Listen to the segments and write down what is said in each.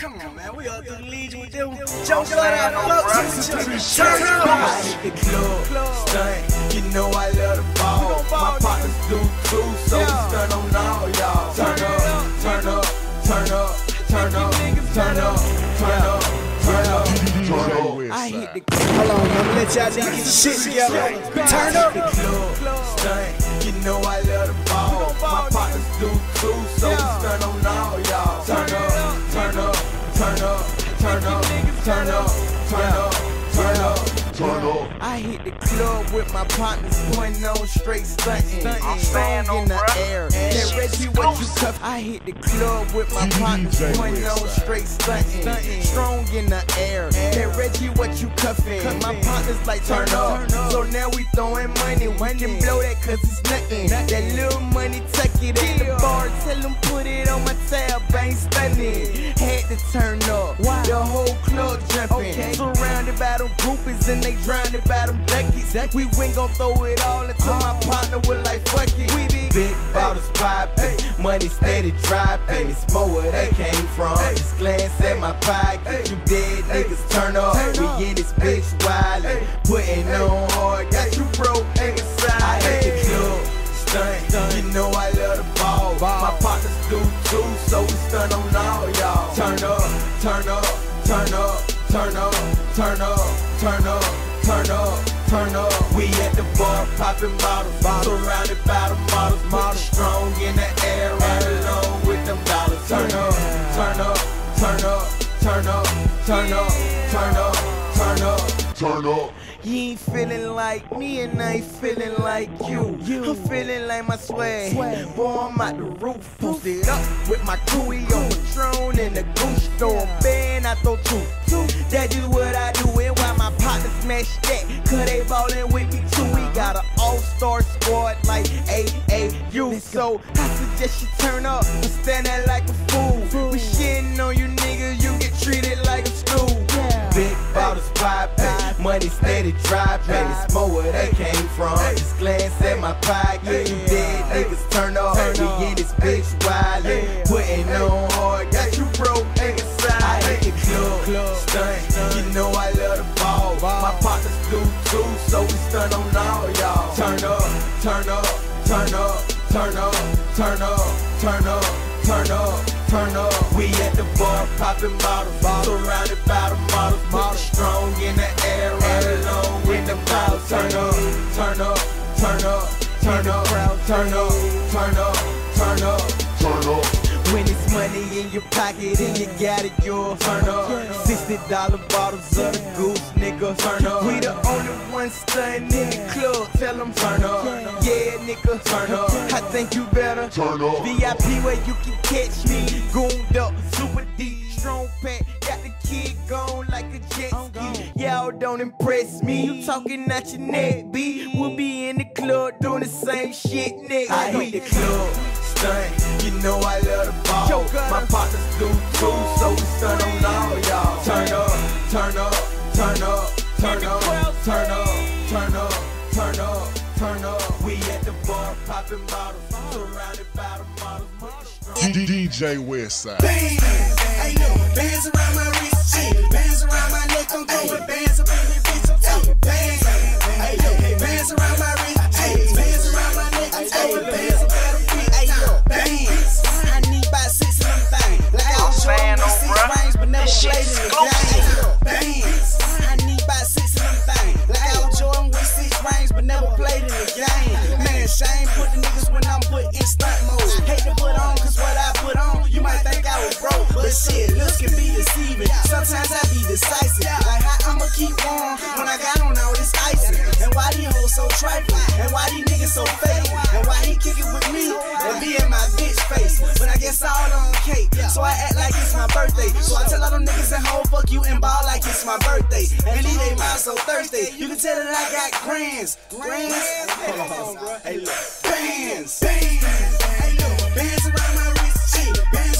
Come on, man. We up to the Legion with them. Joe Blood out floats. Turn up. I hit the club, stunt. You know I love the ball. My partners do too, so we stun on all y'all. Turn up, turn up, turn up, turn up, turn up, turn up, turn up. I hit the club. Hold on, I'm gonna let y'all niggas get your shit together. Turn up. the club, stunt. You know I love the ball. My partners do too, so we stun on all y'all. Turn up, turn up, turn up, turn up, turn up, turn up, turn up. I hit the club with my partners, pointing on straight stunting. I'm strong in the air. That Reggie, what you cuff? I hit the club with my partners, pointing on straight stunting. Strong in the air. That Reggie, what you cuffing? My partners like turn up. So now we throwing money. When you blow that cause it's nothing. That drowning by them duckies. We went gon' throw it all until uh-huh. my partner was like, fuck it. We be big bottles popping, money steady dropping. It's more where they came from. Just glance at my pocket. You dead niggas turn up. We in this bitch wildin', putting on hard. Got you broke niggas side. I hit the club, stunt. You know I love the ball. My partners do too, so we stun on all y'all. Turn up, turn up, turn up, turn up, turn up, turn up, turn up, turn up. We at the bar popping bottles, surrounded by the models. Models strong in the air, right along with them dollars. Turn up, turn up, turn up, turn up, turn up, turn up, turn up. Turn up. You ain't feeling like me and I ain't feeling like you. I'm feeling like my swag. Boy, I'm out the roof. Posted up with my crew. We on Patron in the goose store. Band, I throw two. That is what I do. And why my partners smash that. Cause they ballin' with me too. We got an all-star squad like AAU. So I suggest you turn up. and stand there like a fool. We shitting on you niggas. You get treated like a stool. Big bottles poppin', money steady dropping. It's more where they came from. Just glance at my pocket. You dead niggas turn up. We in this bitch wildin', putting on so on all y'all. Turn up, turn up, turn up, turn up, turn up, turn up, turn up, turn up. We at the bar popping bottles, surrounded by the models. Models strong in the air, right along with the bottles. Turn up, turn up, turn up, turn up, turn up, turn up, turn up. Turn up. When it's money in your pocket and you got it, you'll turn up. Sixty dollar bottles of the goose, nigga. Turn up. We the only ones stunting in the club. Tell them turn up. Yeah, nigga. Turn up. I think you better Turn up. VIP where you can catch me. Gooned up, super deep, strong pack. Got the kid gone like a jet ski. Y'all don't impress me. You talking out your neck, B. We'll be in the club doing the same shit, nigga. I hit the club, stunt. You know I love the ball. My partners do too, so we stun on all y'all. Turn up, turn up, turn up, turn up, turn up, turn up, turn up, turn up. We at the bar popping bottles, surrounded by the models. DJ Westside. Bands, hey, look, bands around my wrist, hey, bands around my neck, I'm going bands around my bitch, I'm talking bands, hey, look, bands around my rings, but never this played shit's in the exclusive. game. Hey, bands. I need about six of them things, like I was Jordan with six rings, but never played in the game. Man, shame put the niggas when I'm put in stunt mode. Hate to put on, cause what I put on, you might think I was broke, but shit, looks can be deceiving. Sometimes I be decisive, like how I'ma keep warm when I got on all this icing. And why these hoes so trifling? And why these niggas so fake? And why he kick it with me and be in my bitch face? But I guess all on cake, so I act like it's my birthday. So I tell all them niggas at home, fuck you and ball like it's my birthday. And leave they mind so thirsty. You can tell that I got grands. Grands? Hold on. Hey, look. Bands. Bands. Hey, look. Bands around my wrist. Hey, bands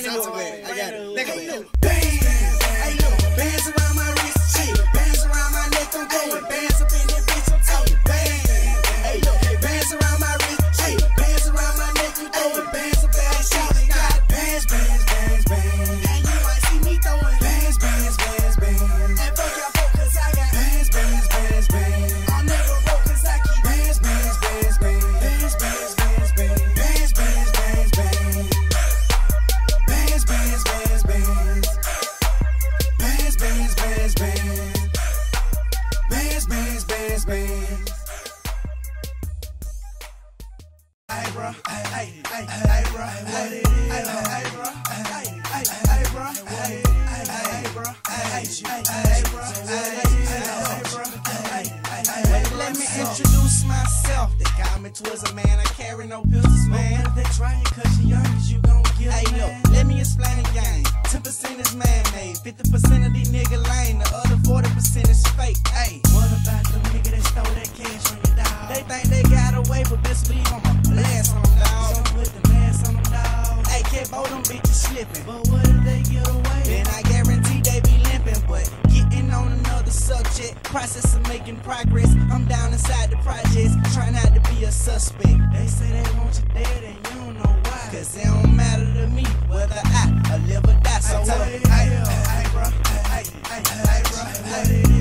hey Brandon, look, man. I got it. Nigga, Bands, hey, bands around my wrist, They call me Twizzle, man. I carry no pistols, man. They try it cause you young, cause you gon' get Hey, look, let me explain the game. 10% is man-made, 50% of these nigga lame, the other 40% is fake. Hey, what about the nigga that stole that cash from your dog? They think they got away, but best believe I'ma blast on them, dog. So put the mask on them, dog. Hey, kept all them bitches slipping. But what if they get away? Then I guarantee subject. Process of making progress. I'm down inside the projects, trying not to be a suspect. They say they want you dead and you don't know why. Cause it don't matter to me whether I live or die. So them, hey, hey, bro, hey, hey, hey, hey, hey, hey,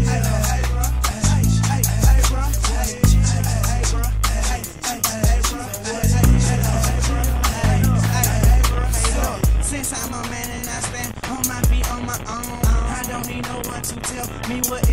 me what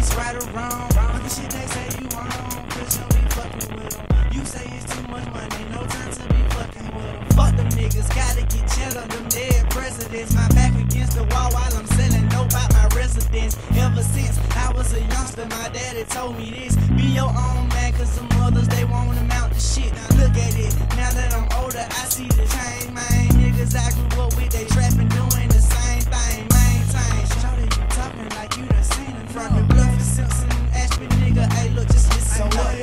wrong. But the shit they say you cause you be fucking with them. You say it's too much money, no time to be fucking with them. Fuck them niggas, gotta get cheddar, them dead presidents. My back against the wall while I'm selling dope out my residence. Ever since I was a youngster, my daddy told me this. Be your own man, cause some mothers, they won't amount to shit. Now look at it, now that I'm older, I see the change, man. Niggas I grew up with, they trapping, doing the same thing, maintain. Shorty, you talking like you done seen it from the Simpson, Ashby nigga. Hey, look, just listen up. Hey,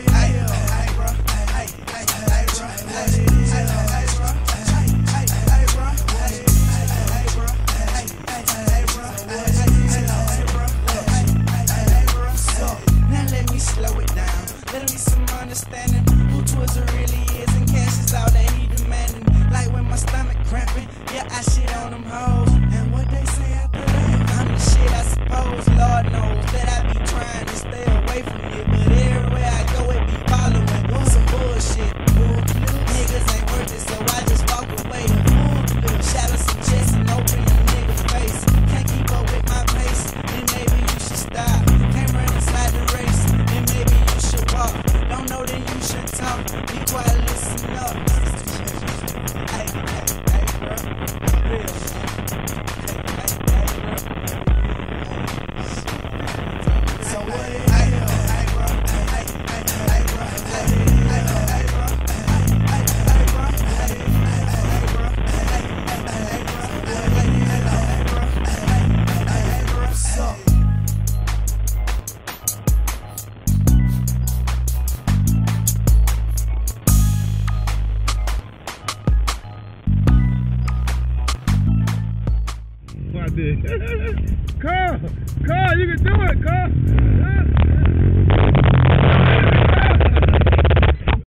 What